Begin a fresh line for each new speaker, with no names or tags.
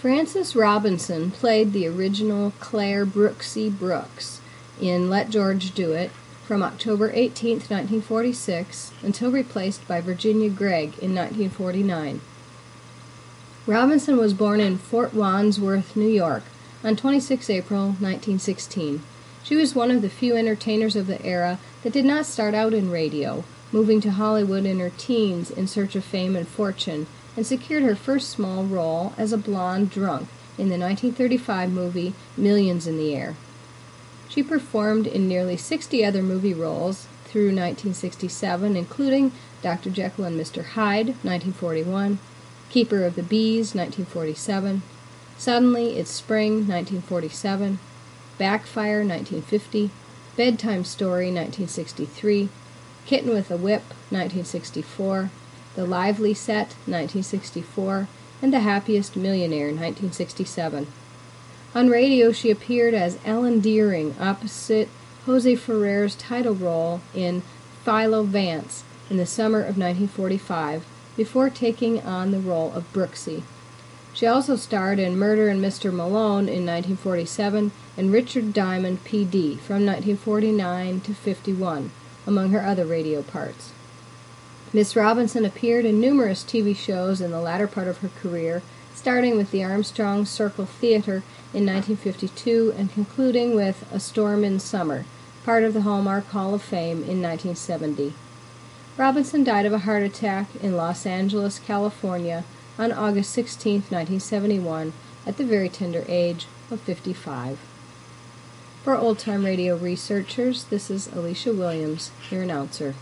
Frances Robinson played the original Claire Brooksy Brooks in Let George Do It from October 18, 1946, until replaced by Virginia Gregg in 1949. Robinson was born in Fort Wadsworth, New York, on 26 April 1916. She was one of the few entertainers of the era that did not start out in radio, moving to Hollywood in her teens in search of fame and fortune, and secured her first small role as a blonde drunk in the 1935 movie Millions in the Air. She performed in nearly 60 other movie roles through 1967, including Dr. Jekyll and Mr. Hyde, 1941, Keeper of the Bees, 1947, Suddenly It's Spring, 1947, Backfire, 1950, Bedtime Story, 1963, Kitten with a Whip, 1964, The Lively Set, 1964, and The Happiest Millionaire, 1967. On radio, she appeared as Ellen Deering opposite Jose Ferrer's title role in Philo Vance in the summer of 1945 before taking on the role of Brooksy. She also starred in Murder and Mr. Malone in 1947 and Richard Diamond PD from 1949 to 51, among her other radio parts. Miss Robinson appeared in numerous TV shows in the latter part of her career, starting with the Armstrong Circle Theater in 1952 and concluding with A Storm in Summer, part of the Hallmark Hall of Fame in 1970. Robinson died of a heart attack in Los Angeles, California on August 16, 1971, at the very tender age of 55. For old time radio researchers, this is Alicia Williams, your announcer.